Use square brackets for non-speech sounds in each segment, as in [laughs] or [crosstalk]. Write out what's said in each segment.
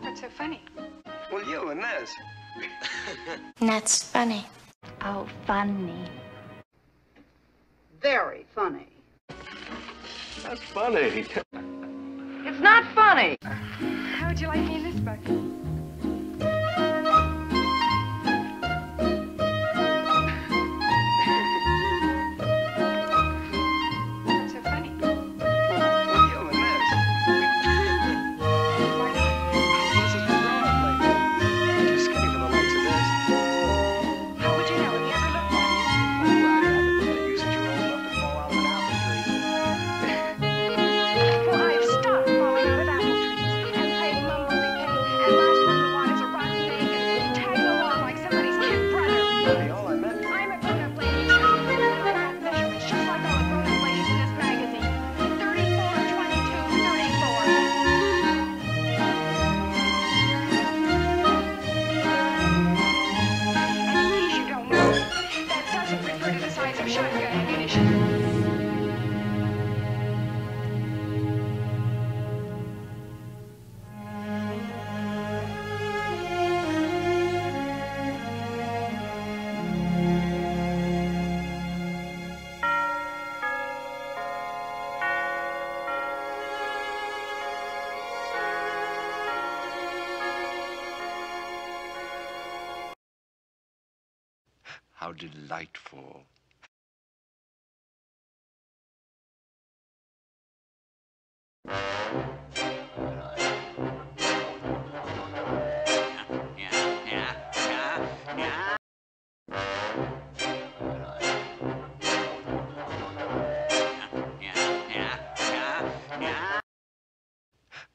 What's [laughs] so funny? Well, you and this. [laughs] That's funny. Oh, funny. Very funny. That's funny. It's not funny. How would you like me in this bucket? how delightful.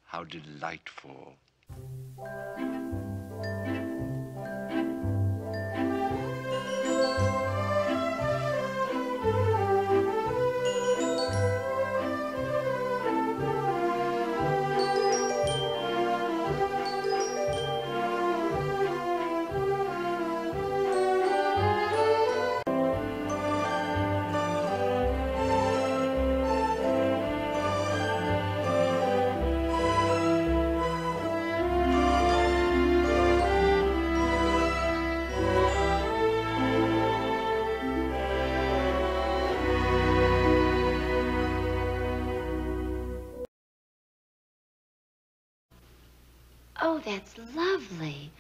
How delightful. Oh, that's lovely.